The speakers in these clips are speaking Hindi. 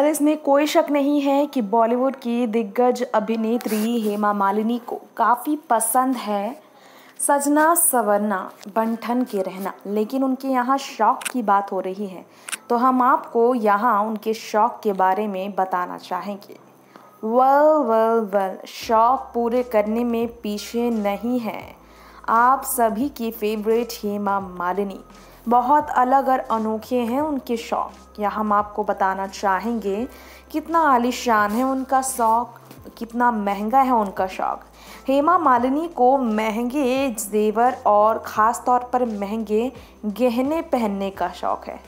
इसमें कोई शक नहीं है कि बॉलीवुड की दिग्गज अभिनेत्री हेमा मालिनी को काफ़ी पसंद है सजना सवरना, बंठन के रहना। लेकिन उनके यहाँ शौक की बात हो रही है तो हम आपको यहाँ उनके शौक के बारे में बताना चाहेंगे। वल वल वल, शौक पूरे करने में पीछे नहीं है। आप सभी की फेवरेट हेमा मालिनी। बहुत अलग और अनोखे हैं उनके शौक़। या हम आपको बताना चाहेंगे, कितना आलिशान है उनका शौक़, कितना महँगा है उनका शौक़। हेमा मालिनी को महँगे जेवर और ख़ास तौर पर महँगे गहने पहनने का शौक़ है।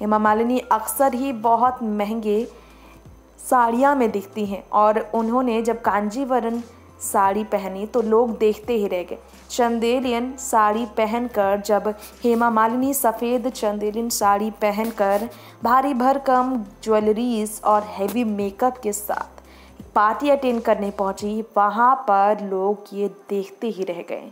हेमा मालिनी अक्सर ही बहुत महँगे साड़ियाँ में दिखती हैं और उन्होंने जब कांजीवरम साड़ी पहनी तो लोग देखते ही रह गए। चंदेलियन साड़ी पहनकर, जब हेमा मालिनी सफ़ेद चंदेलियन साड़ी पहनकर, भारी भरकम ज्वेलरीज और हैवी मेकअप के साथ पार्टी अटेंड करने पहुँची, वहाँ पर लोग ये देखते ही रह गए।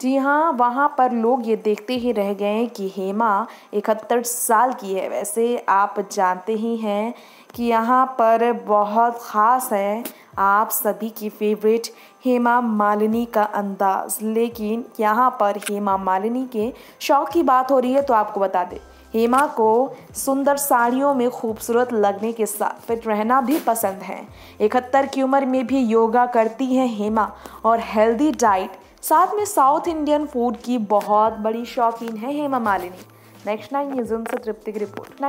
जी हाँ वहाँ पर लोग ये देखते ही रह गए कि हेमा इकहत्तर साल की है। वैसे आप जानते ही हैं कि यहाँ पर बहुत ख़ास है आप सभी की फेवरेट हेमा मालिनी का अंदाज़। लेकिन यहाँ पर हेमा मालिनी के शौक की बात हो रही है तो आपको बता दें, हेमा को सुंदर साड़ियों में खूबसूरत लगने के साथ फिट रहना भी पसंद है। इकहत्तर की उम्र में भी योगा करती हैं हेमा और हेल्दी डाइट साथ में साउथ इंडियन फ़ूड की बहुत बड़ी शौकीन है Hema Malini. Next nine news से तृप्ति की रिपोर्ट